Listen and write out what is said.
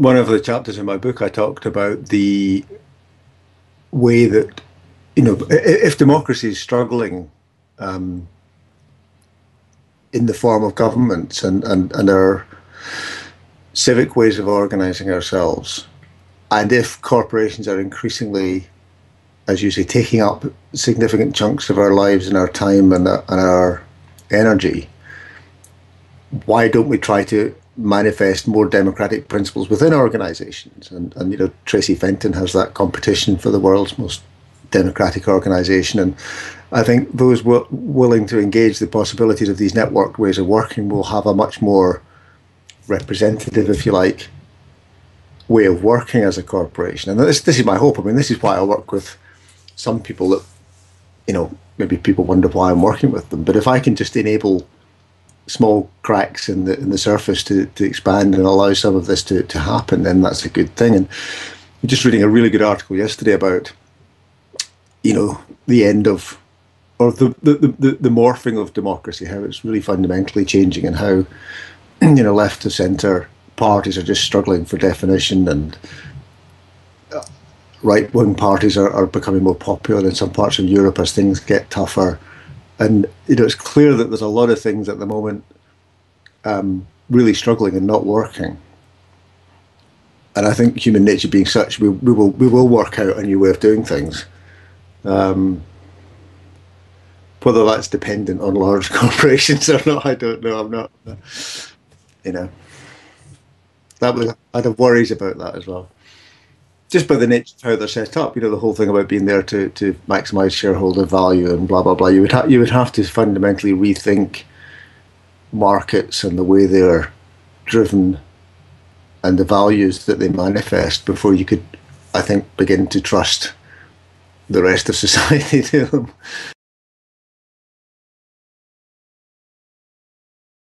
one of the chapters in my book, I talked about the way that, you know, if democracy is struggling um, in the form of governments and, and, and our civic ways of organizing ourselves, and if corporations are increasingly, as you say, taking up significant chunks of our lives and our time and, and our energy, why don't we try to manifest more democratic principles within organizations? And, and you know, Traci Fenton has that competition for the world's most democratic organization. And I think those w- willing to engage the possibilities of these networked ways of working will have a much more representative, if you like, way of working as a corporation. And this, this is my hope. I mean, this is why I work with some people that, you know, maybe people wonder why I'm working with them. But if I can just enable small cracks in the in the surface to, to expand and allow some of this to, to happen, then that's a good thing. And I'm just reading a really good article yesterday about, you know, the end of or the, the, the, the morphing of democracy, how it's really fundamentally changing and how, you know, left to centre parties are just struggling for definition and uh, right wing parties are, are becoming more popular in some parts of Europe as things get tougher and you know, it's clear that there's a lot of things at the moment um, really struggling and not working. And I think human nature being such, we, we will we will work out a new way of doing things. Um, whether that's dependent on large corporations or not, I don't know. I'm not, you know, that was I'd have worries about that as well just by the nature of how they're set up, you know, the whole thing about being there to, to maximize shareholder value and blah blah blah. You would ha- you would have to fundamentally rethink markets and the way they're driven and the values that they manifest before you could, I think, begin to trust the rest of society to them.